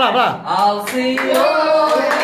lá, vai lá. Ao Senhor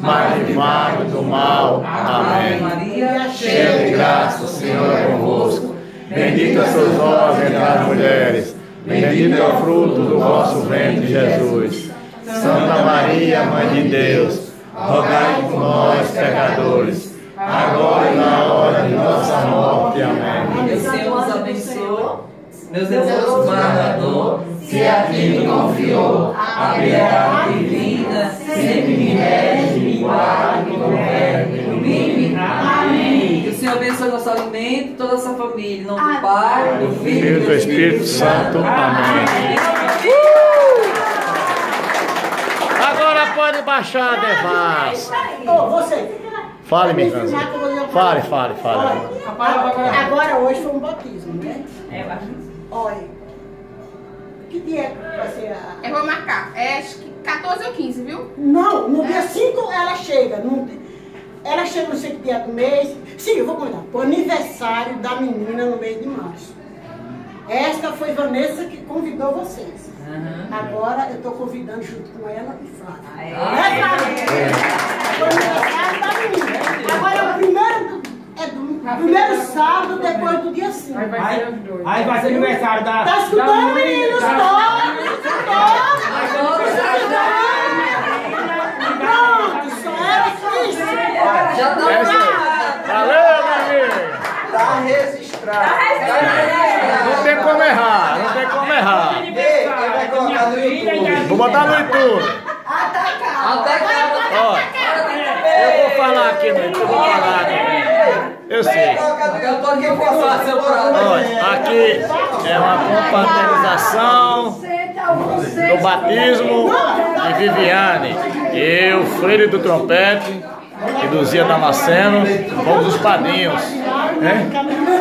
mas livrai-nos do mal. Amém. Maria, Cheia de graça, o Senhor é convosco. Bendita sois vós entre as mulheres. Bendito é o fruto do vosso ventre, Jesus. Santa Maria, Mãe de Deus, rogai por nós, pecadores, agora e na hora de nossa morte. Amém. Senhor os abençoe. Meus irmãos, guardador, se a ti me confiou a piedade divina, sempre me rege, governe, me ilumine. Amém. Que o Senhor abençoe nosso alimento, toda a sua família. Em nome do Pai, do Filho Filho do Espírito Santo. Amém. Agora pode baixar a devassa. Ô, você. Fale, minha irmã. Fale, fale, fale. Olha, agora hoje foi um batismo, né? É, vai. Olha. Que dia é vai ser a. Eu vou marcar. É acho que 14 ou 15, viu? Não, no dia 5 ela chega. No, ela chega no sei que dia do mês. Sim, eu vou contar. O aniversário da menina no mês de março. Esta foi Vanessa que convidou vocês. Agora eu estou convidando junto com ela e Flávia. É, Flávia? Foi o aniversário da menina. Agora é o primeiro. É do primeiro sábado depois do dia 5. Aí, aí vai ser aniversário da. Tá Tá registrado. Não tem como errar, não tem como errar. Ei, quem vai colocar no YouTube? Vou botar no YouTube. Ó, eu vou falar aqui no YouTube, eu vou falar aqui. Eu sei. Eu tô aqui seu prato. Olha, aqui é uma confraternização do batismo de Viviane. Eu, Freire do Trompete e do Zia Damasceno, fomos os padrinhos. Né?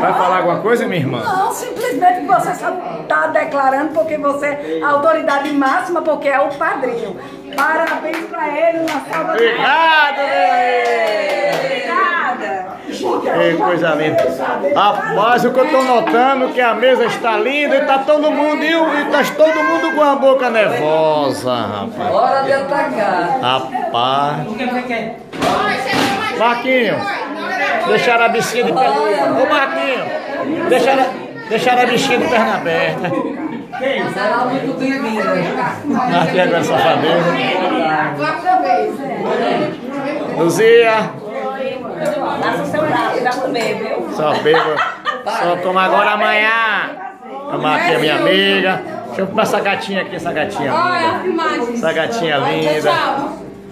Vai falar alguma coisa, minha irmã? Não, simplesmente você só está declarando porque você é a autoridade máxima, porque é o padrinho. Parabéns para ele, uma salva de Obrigado, meu Obrigada. Que coisa linda. Rapaz, o que eu tô notando é que a mesa está linda e tá todo mundo, e e tá todo mundo com a boca nervosa, rapaz. Hora de atacar. Rapaz. O deixaram a bichinha de perna. Ô Marquinho, deixaram, deixaram a bichinha de perna aberta. Será muito bem-vinda. Marquinho agora safadeza. Luzia, Passa o seu prato, vai comer, viu? só bebo. Só toma agora amanhã. A Marquinha, minha amiga. Deixa eu pôr essa gatinha aqui, essa gatinha linda. Essa gatinha linda.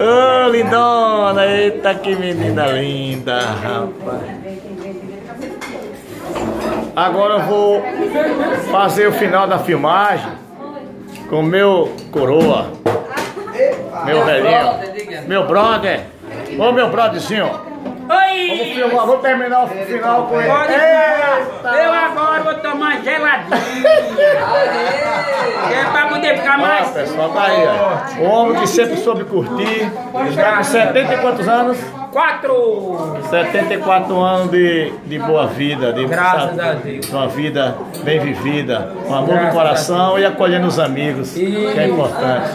Ô, lindona! Eita, que menina linda, rapaz. Agora eu vou fazer o final da filmagem com meu coroa, meu velhinho, meu brother. Ô, meu brotherzinho. Vamos filmar, vou terminar o final com ele. Pode Eita! Eu agora geladinho. É pra poder ficar Ó, mais. pessoal, tá aí, ó. O homem que sempre soube curtir. Está com 70 e quantos anos? Quatro. 74 anos de, de boa vida, de Graças sabe, a Deus. uma vida bem vivida, com amor no Graças coração e acolhendo os amigos, que é importante.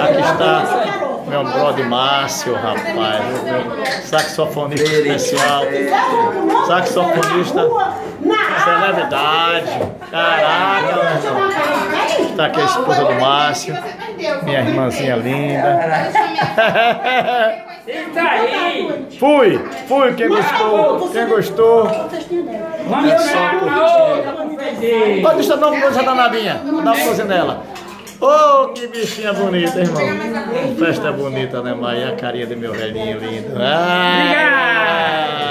Aqui está meu brother Márcio, rapaz, meu saxofonista especial, saxofonista, celebridade, caraca, meu irmão. Está aqui a esposa do Márcio, minha irmãzinha linda. Fui, fui, quem gostou, quem gostou. É só. Pode deixar dar uma coisa danadinha. Dá uma coisa nela. Ô, que bichinha bonita, irmão. Festa bonita, né, Maia? A carinha do meu velhinho lindo. Ah.